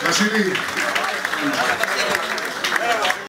Grazie a tutti.